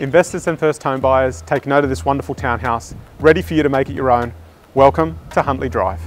Investors and first home buyers, take note of this wonderful townhouse, ready for you to make it your own. Welcome to Huntley Drive.